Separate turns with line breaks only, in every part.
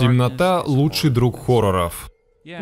Темнота – лучший друг хорроров.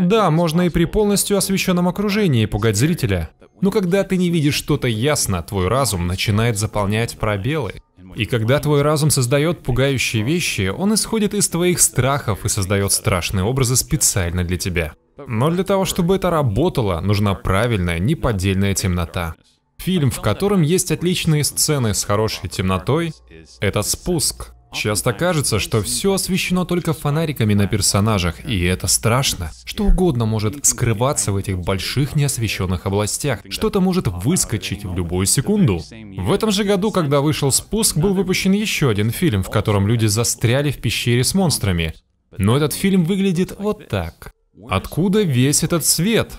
Да, можно и при полностью освещенном окружении пугать зрителя. Но когда ты не видишь что-то ясно, твой разум начинает заполнять пробелы. И когда твой разум создает пугающие вещи, он исходит из твоих страхов и создает страшные образы специально для тебя. Но для того, чтобы это работало, нужна правильная, неподдельная темнота. Фильм, в котором есть отличные сцены с хорошей темнотой, это «Спуск». Часто кажется, что все освещено только фонариками на персонажах, и это страшно. Что угодно может скрываться в этих больших неосвещенных областях. Что-то может выскочить в любую секунду. В этом же году, когда вышел спуск, был выпущен еще один фильм, в котором люди застряли в пещере с монстрами. Но этот фильм выглядит вот так. Откуда весь этот свет?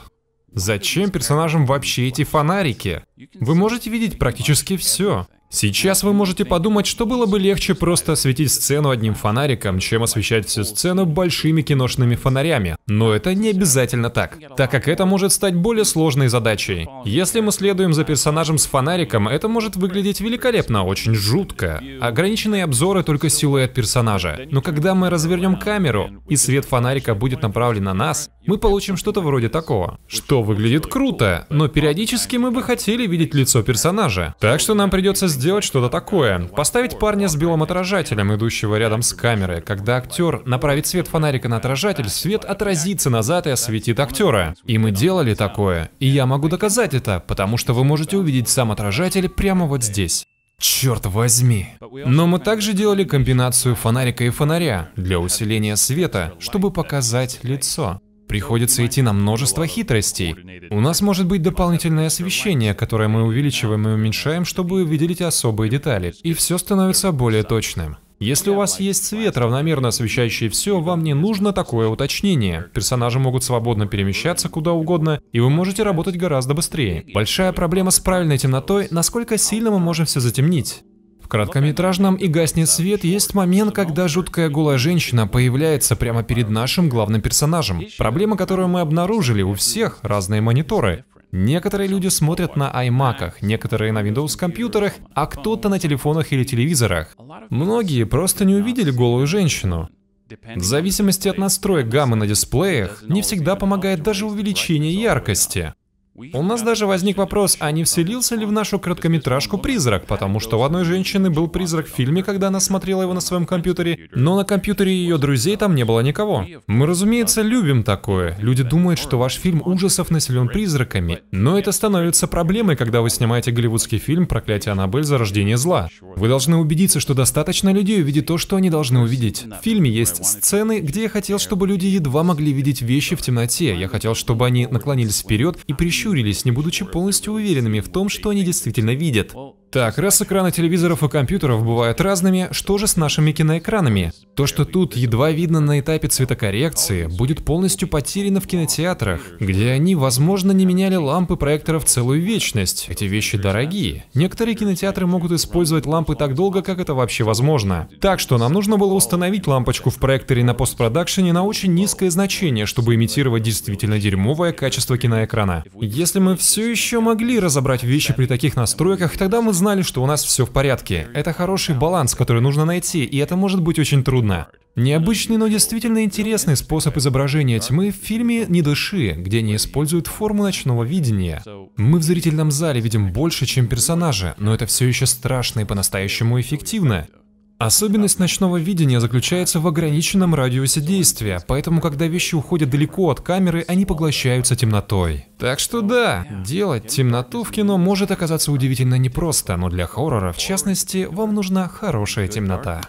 Зачем персонажам вообще эти фонарики? Вы можете видеть практически все. Сейчас вы можете подумать, что было бы легче просто осветить сцену одним фонариком, чем освещать всю сцену большими киношными фонарями. Но это не обязательно так, так как это может стать более сложной задачей. Если мы следуем за персонажем с фонариком, это может выглядеть великолепно, очень жутко. Ограниченные обзоры только силуэт персонажа. Но когда мы развернем камеру, и свет фонарика будет направлен на нас, мы получим что-то вроде такого. Что выглядит круто, но периодически мы бы хотели видеть лицо персонажа. Так что нам придется сделать сделать что-то такое. Поставить парня с белым отражателем, идущего рядом с камерой. Когда актер направит свет фонарика на отражатель, свет отразится назад и осветит актера. И мы делали такое. И я могу доказать это, потому что вы можете увидеть сам отражатель прямо вот здесь. Черт возьми. Но мы также делали комбинацию фонарика и фонаря для усиления света, чтобы показать лицо. Приходится идти на множество хитростей. У нас может быть дополнительное освещение, которое мы увеличиваем и уменьшаем, чтобы выделить особые детали, и все становится более точным. Если у вас есть свет, равномерно освещающий все, вам не нужно такое уточнение. Персонажи могут свободно перемещаться куда угодно, и вы можете работать гораздо быстрее. Большая проблема с правильной темнотой, насколько сильно мы можем все затемнить. В короткометражном «И гаснет свет» есть момент, когда жуткая голая женщина появляется прямо перед нашим главным персонажем. Проблема, которую мы обнаружили, у всех разные мониторы. Некоторые люди смотрят на iMac, некоторые на Windows компьютерах, а кто-то на телефонах или телевизорах. Многие просто не увидели голую женщину. В зависимости от настроек гаммы на дисплеях, не всегда помогает даже увеличение яркости. У нас даже возник вопрос, а не вселился ли в нашу короткометражку призрак, потому что у одной женщины был призрак в фильме, когда она смотрела его на своем компьютере, но на компьютере ее друзей там не было никого. Мы, разумеется, любим такое. Люди думают, что ваш фильм ужасов населен призраками, но это становится проблемой, когда вы снимаете голливудский фильм «Проклятие Аннабель. Зарождение зла». Вы должны убедиться, что достаточно людей увидит то, что они должны увидеть. В фильме есть сцены, где я хотел, чтобы люди едва могли видеть вещи в темноте. Я хотел, чтобы они наклонились вперед и прищурились прищурились, не будучи полностью уверенными в том, что они действительно видят. Так, раз экраны телевизоров и компьютеров бывают разными, что же с нашими киноэкранами? То, что тут едва видно на этапе цветокоррекции, будет полностью потеряно в кинотеатрах, где они, возможно, не меняли лампы проекторов целую вечность. Эти вещи дорогие. Некоторые кинотеатры могут использовать лампы так долго, как это вообще возможно. Так что нам нужно было установить лампочку в проекторе на постпродакшене на очень низкое значение, чтобы имитировать действительно дерьмовое качество киноэкрана. Если мы все еще могли разобрать вещи при таких настройках, тогда мы знали, что у нас все в порядке. Это хороший баланс, который нужно найти, и это может быть очень трудно. Необычный, но действительно интересный способ изображения тьмы в фильме «Не дыши», где не используют форму ночного видения. Мы в зрительном зале видим больше, чем персонажи, но это все еще страшно и по-настоящему эффективно. Особенность ночного видения заключается в ограниченном радиусе действия, поэтому когда вещи уходят далеко от камеры, они поглощаются темнотой. Так что да, делать темноту в кино может оказаться удивительно непросто, но для хоррора, в частности, вам нужна хорошая темнота.